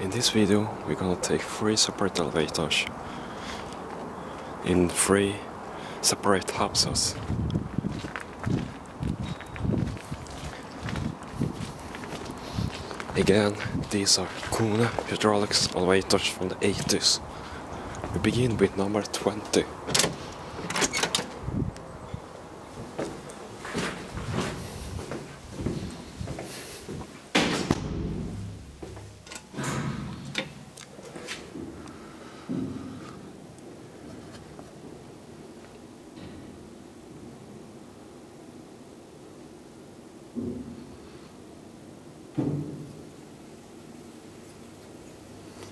In this video, we're gonna take three separate elevators in three separate houses. Again, these are Kone hydraulics elevators from the 80s. We begin with number 20.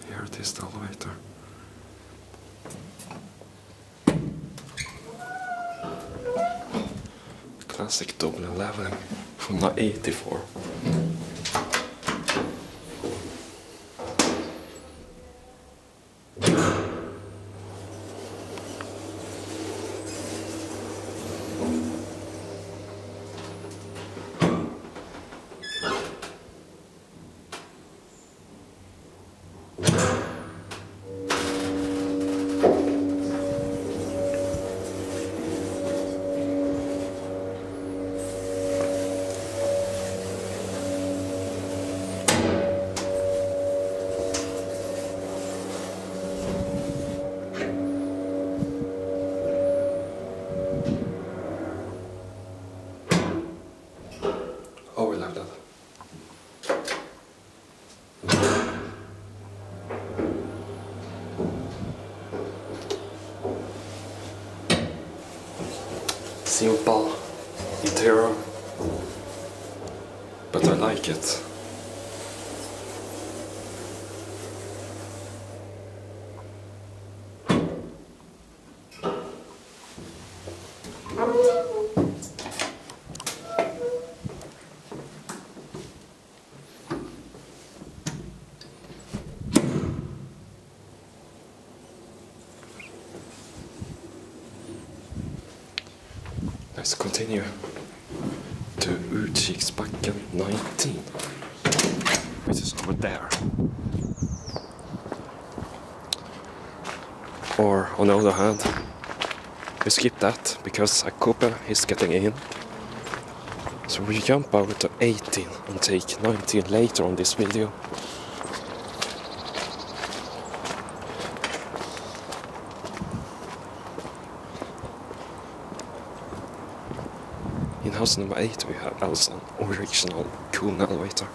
Here it is, the elevator. Classic double leveling from the 84. Oh, Simple interior, but I like it. Let's continue to Utkiksbacken 19, which is over there. Or on the other hand, we skip that because a couple is getting in. So we jump over to 18 and take 19 later on this video. In house number 8 we have also an original cool elevator.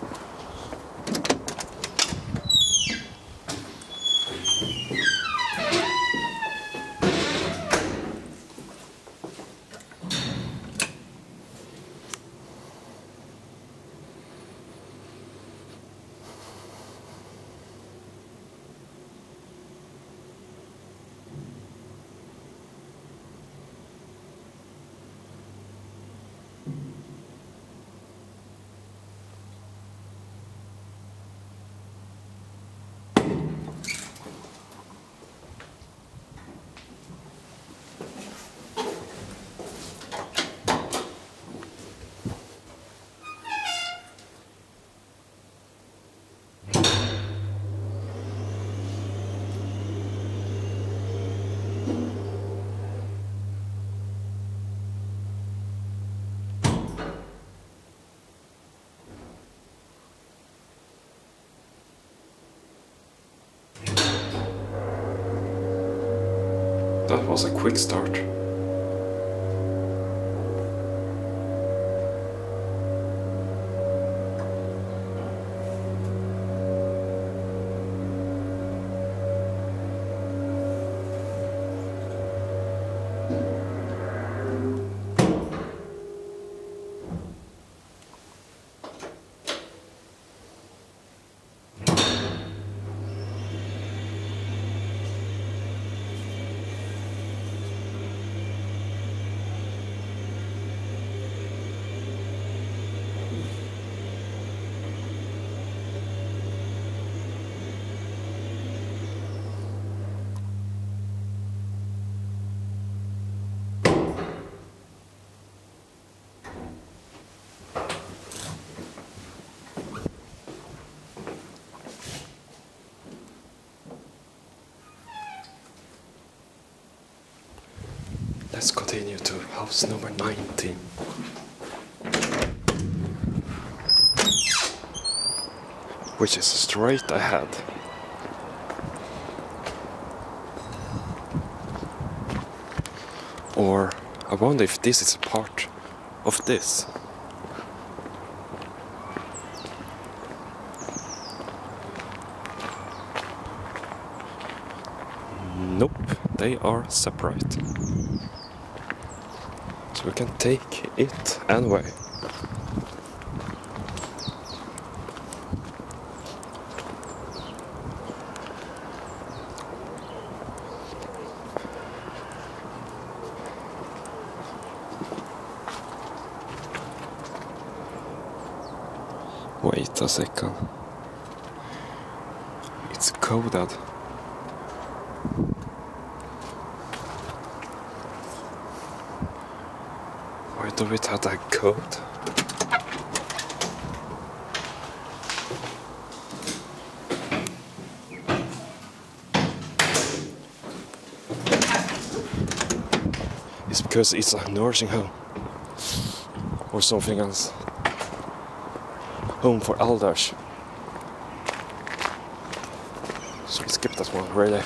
That was a quick start. Let's continue to house number 19. Which is straight ahead. Or I wonder if this is a part of this. Nope, they are separate. We can take it anyway. Wait a second. It's coded. Do we have that code? It's because it's a nursing home or something else. Home for elders. So we skip that one, really.